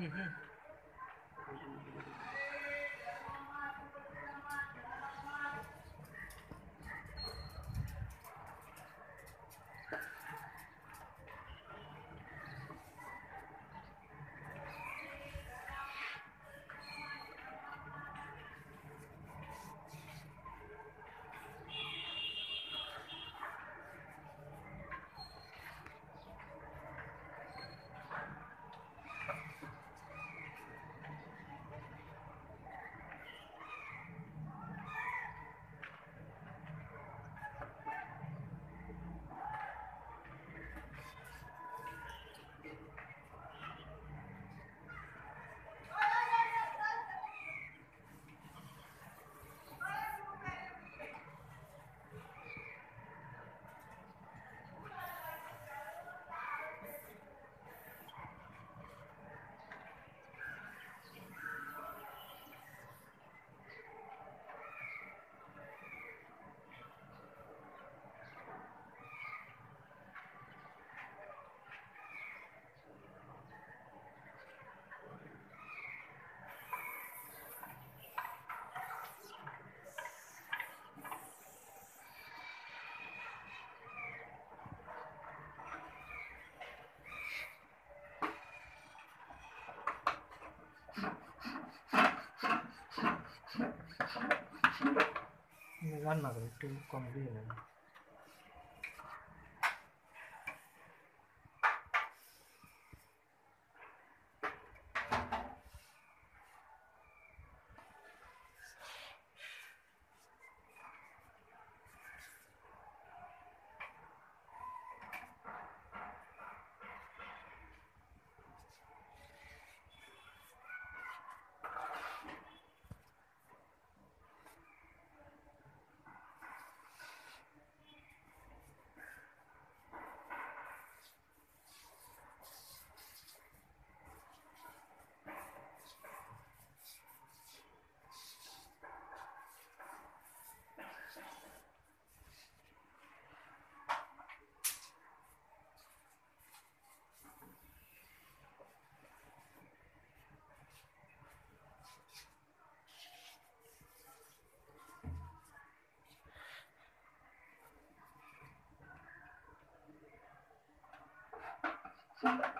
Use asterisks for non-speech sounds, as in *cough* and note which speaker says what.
Speaker 1: Mm-hmm. রান্না করে একটু কম দিয়ে নেন
Speaker 2: Thank *laughs* you.